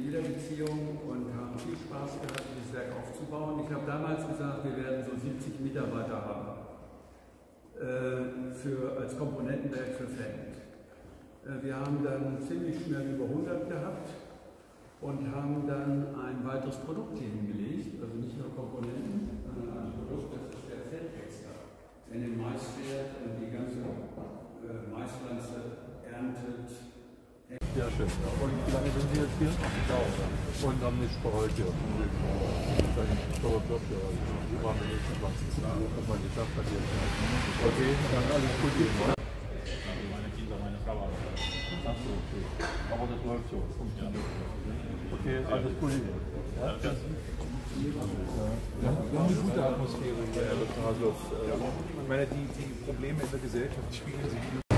in jeder Beziehung und haben viel Spaß gehabt, dieses Werk aufzubauen. Ich habe damals gesagt, wir werden so 70 Mitarbeiter haben äh, für, als Komponentenwerk für Fendt. Äh, wir haben dann ziemlich schnell über 100 gehabt und haben dann ein weiteres Produkt hingelegt, also nicht nur Komponenten, sondern ein Produkt, das ist der Feldwechsler. Wenn den Mais fährt und die ganze äh, Maispflanze erntet, Ja, schön. Ja. Und wie lange sind Sie jetzt hier? Und haben nicht bereut, ja. Dann toller Job, ja. Sie waren wenigstens was. Was man geschafft hat jetzt. Ja. Okay, dann alles gut. Ja. Meine Kinder, meine Frau auch. Ach so, okay. Aber das läuft so. Okay, alles gut. Ja, das Wir haben eine gute Atmosphäre hier. also, Ich meine, die, die Probleme in der Gesellschaft spiegeln sich